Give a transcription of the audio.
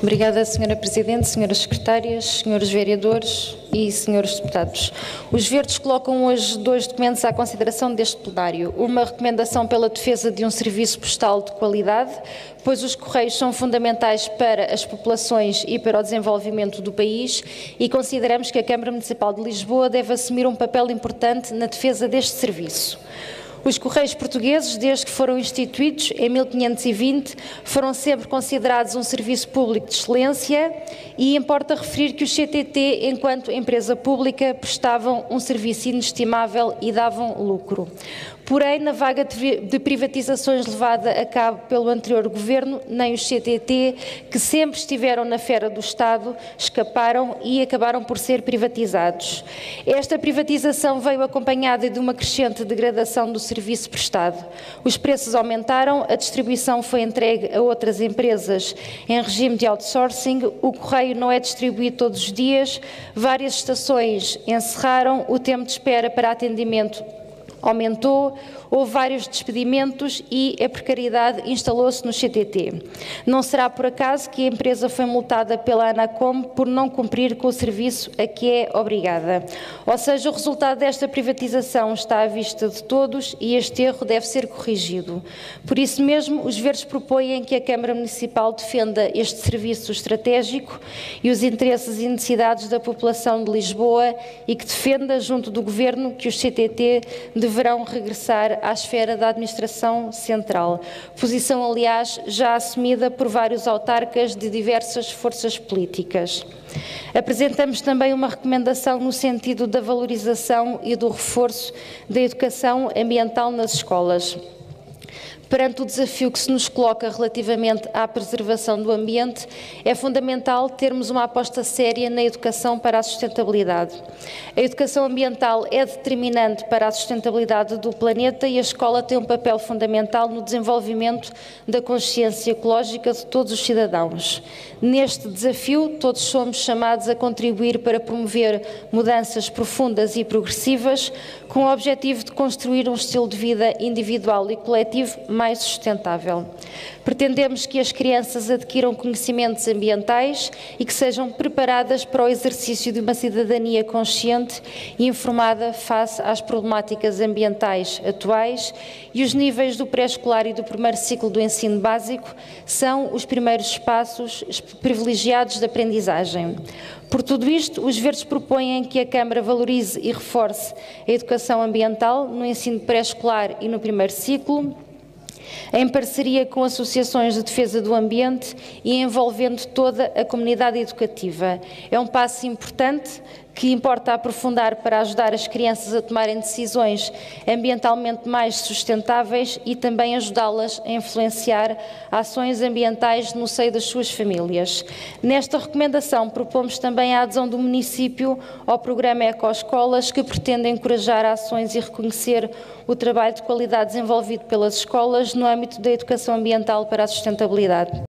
Obrigada, Sra. Presidente, Sras. Secretárias, Srs. Vereadores e Srs. Deputados. Os Verdes colocam hoje dois documentos à consideração deste plenário. Uma recomendação pela defesa de um serviço postal de qualidade, pois os Correios são fundamentais para as populações e para o desenvolvimento do país e consideramos que a Câmara Municipal de Lisboa deve assumir um papel importante na defesa deste serviço. Os Correios Portugueses, desde que foram instituídos em 1520, foram sempre considerados um serviço público de excelência e importa referir que os CTT, enquanto empresa pública, prestavam um serviço inestimável e davam lucro. Porém, na vaga de privatizações levada a cabo pelo anterior governo, nem os CTT, que sempre estiveram na fera do Estado, escaparam e acabaram por ser privatizados. Esta privatização veio acompanhada de uma crescente degradação do serviço prestado. Os preços aumentaram, a distribuição foi entregue a outras empresas em regime de outsourcing, o correio não é distribuído todos os dias, várias estações encerraram, o tempo de espera para atendimento aumentou, houve vários despedimentos e a precariedade instalou-se no CTT. Não será por acaso que a empresa foi multada pela Anacom por não cumprir com o serviço a que é obrigada. Ou seja, o resultado desta privatização está à vista de todos e este erro deve ser corrigido. Por isso mesmo, os Verdes propõem que a Câmara Municipal defenda este serviço estratégico e os interesses e necessidades da população de Lisboa e que defenda, junto do Governo, que os CTT deverão regressar à esfera da administração central. Posição, aliás, já assumida por vários autarcas de diversas forças políticas. Apresentamos também uma recomendação no sentido da valorização e do reforço da educação ambiental nas escolas. Perante o desafio que se nos coloca relativamente à preservação do ambiente, é fundamental termos uma aposta séria na educação para a sustentabilidade. A educação ambiental é determinante para a sustentabilidade do planeta e a escola tem um papel fundamental no desenvolvimento da consciência ecológica de todos os cidadãos. Neste desafio, todos somos chamados a contribuir para promover mudanças profundas e progressivas, com o objetivo de construir um estilo de vida individual e coletivo mais sustentável. Pretendemos que as crianças adquiram conhecimentos ambientais e que sejam preparadas para o exercício de uma cidadania consciente e informada face às problemáticas ambientais atuais e os níveis do pré-escolar e do primeiro ciclo do ensino básico são os primeiros espaços privilegiados de aprendizagem. Por tudo isto, os Verdes propõem que a Câmara valorize e reforce a educação ambiental no ensino pré-escolar e no primeiro ciclo, em parceria com associações de defesa do ambiente e envolvendo toda a comunidade educativa. É um passo importante que importa aprofundar para ajudar as crianças a tomarem decisões ambientalmente mais sustentáveis e também ajudá-las a influenciar ações ambientais no seio das suas famílias. Nesta recomendação, propomos também a adesão do município ao programa Ecoescolas, que pretende encorajar ações e reconhecer o trabalho de qualidade desenvolvido pelas escolas no âmbito da educação ambiental para a sustentabilidade.